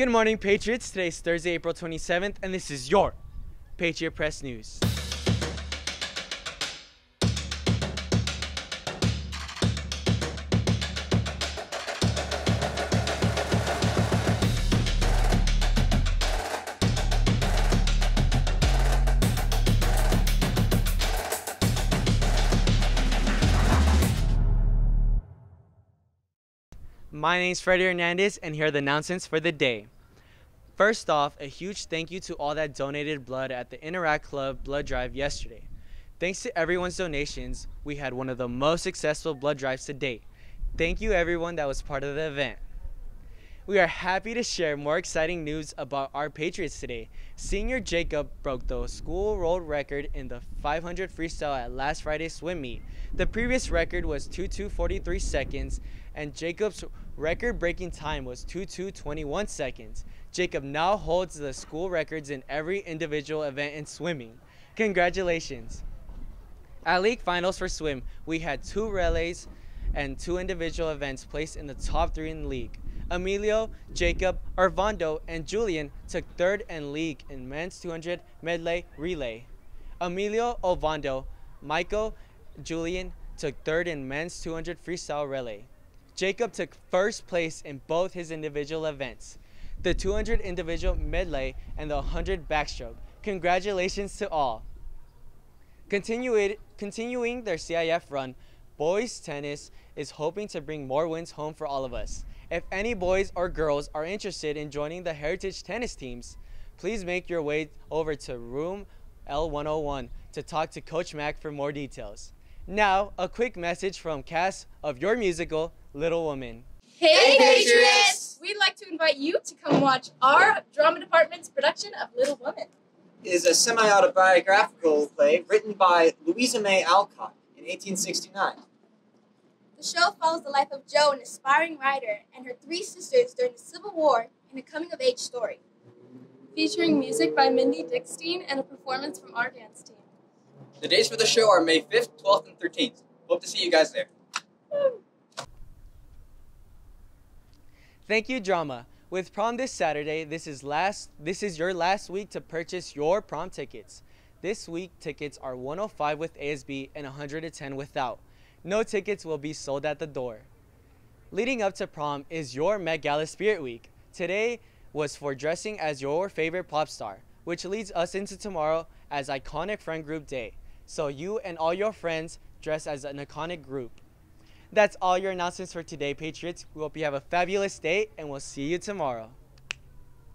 Good morning, Patriots. Today is Thursday, April 27th, and this is your Patriot Press News. My name is Freddie Hernandez, and here are the announcements for the day. First off, a huge thank you to all that donated blood at the Interact Club blood drive yesterday. Thanks to everyone's donations, we had one of the most successful blood drives to date. Thank you, everyone that was part of the event. We are happy to share more exciting news about our Patriots today. Senior Jacob broke the school world record in the 500 freestyle at last Friday's swim meet. The previous record was 22:43 seconds, and Jacob's record-breaking time was 22:21 seconds. Jacob now holds the school records in every individual event in swimming. Congratulations! At league finals for swim, we had two relays and two individual events placed in the top three in the league. Emilio, Jacob, Arvando, and Julian took third in league in men's 200 medley relay. Emilio, Ovando, Michael, Julian took third in men's 200 freestyle relay. Jacob took first place in both his individual events, the 200 individual medley and the 100 backstroke. Congratulations to all. Continuing their CIF run, boys tennis is hoping to bring more wins home for all of us. If any boys or girls are interested in joining the Heritage tennis teams, please make your way over to room L101 to talk to Coach Mack for more details. Now, a quick message from cast of your musical, Little Women. Hey, Patriots! We'd like to invite you to come watch our drama department's production of Little Women. It is a semi-autobiographical play written by Louisa May Alcott in 1869. The show follows the life of Jo, an aspiring writer, and her three sisters during the Civil War in a coming-of-age story. Featuring music by Mindi Dickstein and a performance from our dance team. The dates for the show are May 5th, 12th, and 13th. Hope to see you guys there. Thank you, drama. With prom this Saturday, this is last this is your last week to purchase your prom tickets. This week tickets are 105 with ASB and 110 without. No tickets will be sold at the door. Leading up to prom is your Met Gala Spirit Week. Today was for dressing as your favorite pop star, which leads us into tomorrow as Iconic Friend Group Day. So you and all your friends dress as an iconic group. That's all your announcements for today, Patriots. We hope you have a fabulous day, and we'll see you tomorrow.